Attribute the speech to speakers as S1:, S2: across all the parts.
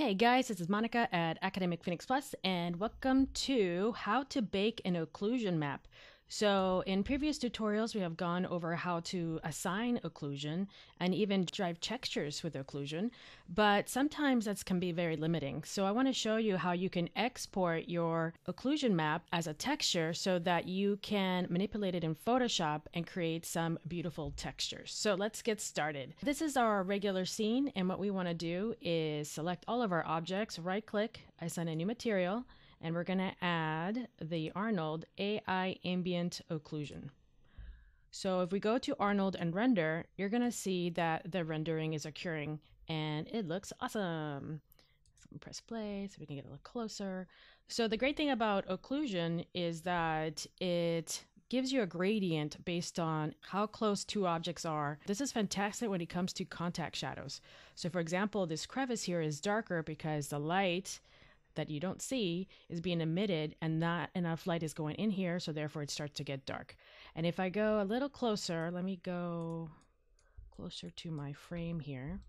S1: Hey guys, this is Monica at Academic Phoenix Plus, and welcome to how to bake an occlusion map. So in previous tutorials, we have gone over how to assign occlusion and even drive textures with occlusion, but sometimes that can be very limiting. So I want to show you how you can export your occlusion map as a texture so that you can manipulate it in Photoshop and create some beautiful textures. So let's get started. This is our regular scene, and what we want to do is select all of our objects, right click, assign a new material, and we're going to add the Arnold AI Ambient Occlusion. So if we go to Arnold and render, you're going to see that the rendering is occurring and it looks awesome. So press play so we can get a little closer. So the great thing about occlusion is that it gives you a gradient based on how close two objects are. This is fantastic when it comes to contact shadows. So for example, this crevice here is darker because the light that you don't see is being emitted and not enough light is going in here so therefore it starts to get dark. And if I go a little closer let me go closer to my frame here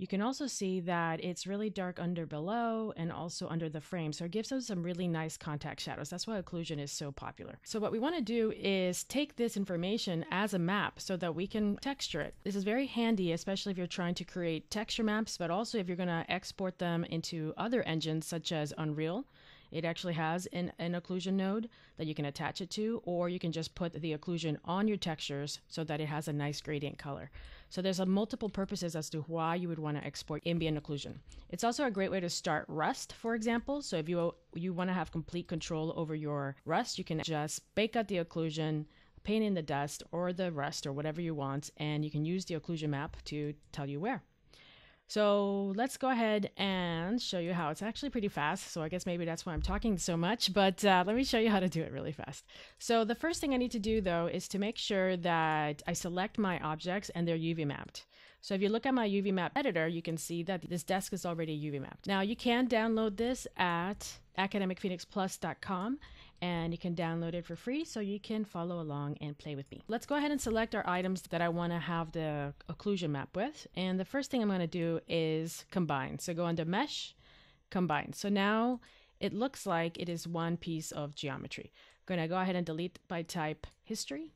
S1: You can also see that it's really dark under below and also under the frame. So it gives us some really nice contact shadows. That's why occlusion is so popular. So what we want to do is take this information as a map so that we can texture it. This is very handy, especially if you're trying to create texture maps, but also if you're going to export them into other engines such as Unreal it actually has an, an occlusion node that you can attach it to, or you can just put the occlusion on your textures so that it has a nice gradient color. So there's a multiple purposes as to why you would want to export ambient occlusion. It's also a great way to start Rust, for example. So if you you want to have complete control over your Rust, you can just bake out the occlusion, paint in the dust or the rust or whatever you want, and you can use the occlusion map to tell you where. So let's go ahead and show you how it's actually pretty fast. So I guess maybe that's why I'm talking so much, but uh, let me show you how to do it really fast. So the first thing I need to do though is to make sure that I select my objects and they're UV mapped. So if you look at my UV map editor, you can see that this desk is already UV mapped. Now you can download this at academicphoenixplus.com and you can download it for free so you can follow along and play with me. Let's go ahead and select our items that I want to have the occlusion map with. And the first thing I'm going to do is combine. So go under mesh, combine. So now it looks like it is one piece of geometry. I'm going to go ahead and delete by type history,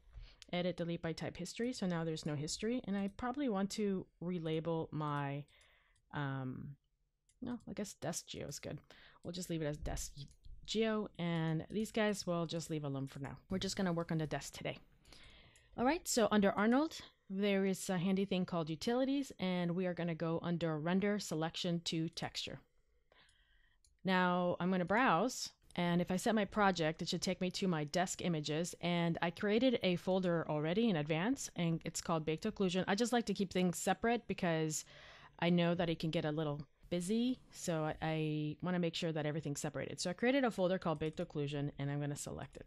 S1: edit delete by type history. So now there's no history and I probably want to relabel my, um, no, I guess desk geo is good. We'll just leave it as desk Geo, and these guys will just leave alone for now. We're just going to work on the desk today. All right, so under Arnold, there is a handy thing called Utilities, and we are going to go under Render Selection to Texture. Now, I'm going to browse, and if I set my project, it should take me to my desk images, and I created a folder already in advance, and it's called Baked Occlusion. I just like to keep things separate because I know that it can get a little busy, so I, I want to make sure that everything's separated. So I created a folder called Baked Occlusion, and I'm going to select it.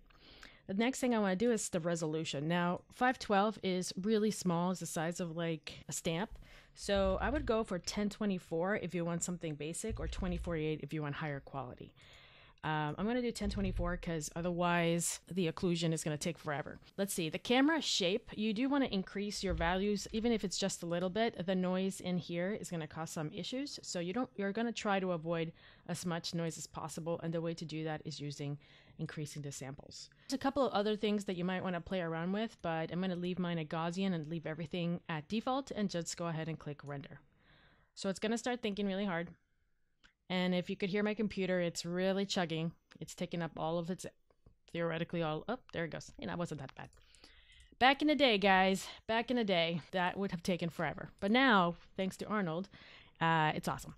S1: The next thing I want to do is the resolution. Now, 512 is really small, it's the size of like a stamp. So I would go for 1024 if you want something basic, or 2048 if you want higher quality. Um, I'm going to do 1024 because otherwise the occlusion is going to take forever. Let's see, the camera shape, you do want to increase your values, even if it's just a little bit. The noise in here is going to cause some issues. So you don't, you're going to try to avoid as much noise as possible. And the way to do that is using increasing the samples. There's a couple of other things that you might want to play around with, but I'm going to leave mine at Gaussian and leave everything at default and just go ahead and click render. So it's going to start thinking really hard. And if you could hear my computer, it's really chugging. It's taking up all of its theoretically all up. Oh, there it goes. And that wasn't that bad. Back in the day, guys, back in the day, that would have taken forever. But now, thanks to Arnold, uh, it's awesome.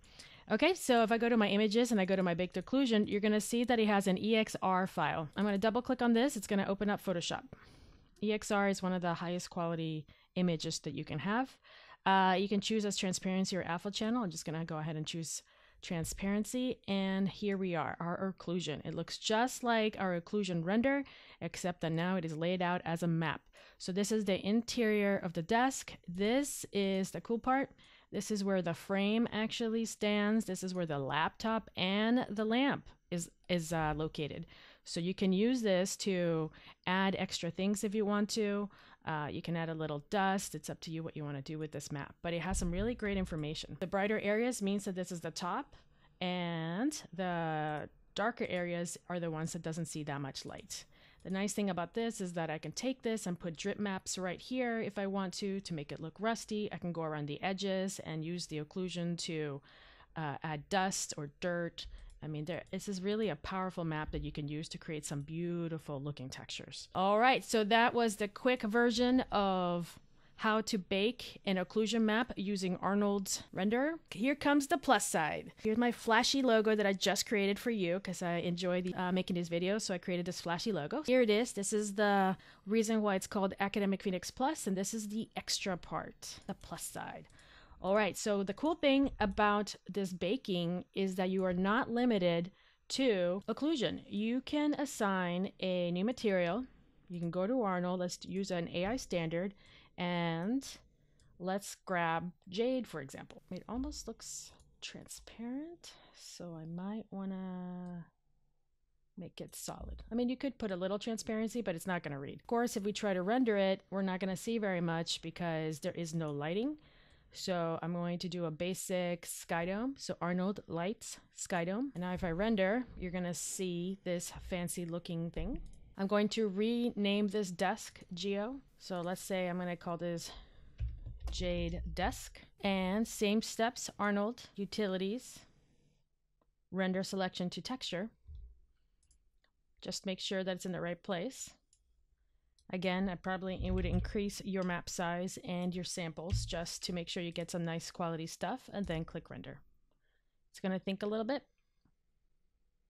S1: Okay, so if I go to my images and I go to my baked occlusion, you're going to see that it has an EXR file. I'm going to double click on this. It's going to open up Photoshop. EXR is one of the highest quality images that you can have. Uh, you can choose as transparency or alpha channel. I'm just going to go ahead and choose transparency, and here we are, our occlusion. It looks just like our occlusion render, except that now it is laid out as a map. So this is the interior of the desk. This is the cool part. This is where the frame actually stands. This is where the laptop and the lamp is, is uh, located. So you can use this to add extra things if you want to. Uh, you can add a little dust. It's up to you what you want to do with this map, but it has some really great information. The brighter areas means that this is the top, and the darker areas are the ones that doesn't see that much light. The nice thing about this is that I can take this and put drip maps right here if I want to, to make it look rusty. I can go around the edges and use the occlusion to uh, add dust or dirt. I mean, there, this is really a powerful map that you can use to create some beautiful looking textures. All right, so that was the quick version of how to bake an occlusion map using Arnold's renderer. Here comes the plus side. Here's my flashy logo that I just created for you because I enjoy the, uh, making these videos, so I created this flashy logo. Here it is. This is the reason why it's called Academic Phoenix Plus, and this is the extra part, the plus side. All right, so the cool thing about this baking is that you are not limited to occlusion. You can assign a new material. You can go to Arnold, let's use an AI standard, and let's grab jade, for example. It almost looks transparent, so I might want to make it solid. I mean, you could put a little transparency, but it's not going to read. Of course, if we try to render it, we're not going to see very much because there is no lighting. So I'm going to do a basic sky dome. So Arnold Lights sky dome. And now if I render, you're to see this fancy looking thing. I'm going to rename this desk Geo. So let's say I'm to call this Jade Desk. And same steps, Arnold, Utilities, Render Selection to Texture. Just make sure that it's in the right place. Again, I probably it would increase your map size and your samples just to make sure you get some nice quality stuff and then click render. It's going to think a little bit.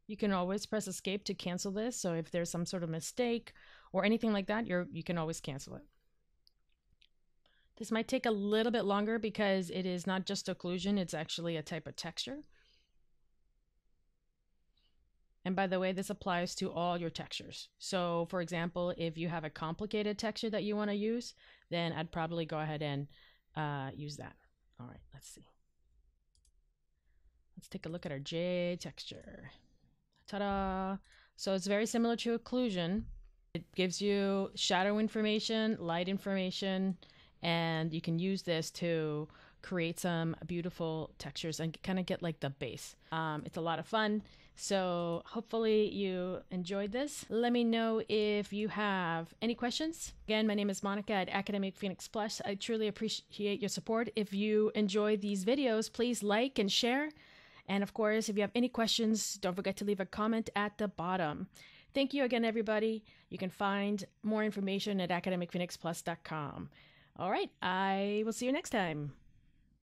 S1: You can always press escape to cancel this. So if there's some sort of mistake or anything like that, you're, you can always cancel it. This might take a little bit longer because it is not just occlusion, it's actually a type of texture. And by the way, this applies to all your textures. So for example, if you have a complicated texture that you want to use, then I'd probably go ahead and uh, use that. All right, let's see. Let's take a look at our J texture. Ta-da! So it's very similar to occlusion. It gives you shadow information, light information, and you can use this to create some beautiful textures and kind of get like the base. Um, it's a lot of fun. So hopefully you enjoyed this. Let me know if you have any questions. Again, my name is Monica at Academic Phoenix Plus. I truly appreciate your support. If you enjoy these videos, please like and share. And of course, if you have any questions, don't forget to leave a comment at the bottom. Thank you again, everybody. You can find more information at academicphoenixplus.com. All right, I will see you next time.